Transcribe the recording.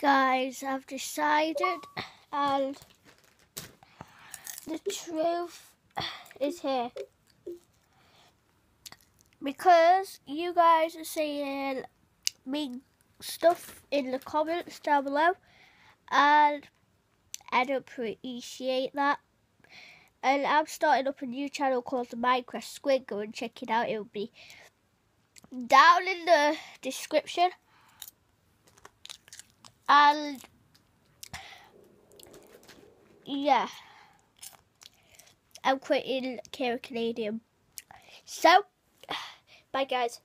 Guys, I've decided and the truth is here. Because you guys are saying mean stuff in the comments down below and I don't appreciate that. And I'm starting up a new channel called the Minecraft Squid. Go and check it out. It'll be down in the description. And yeah, I'm quitting Kara Canadian. So, bye guys.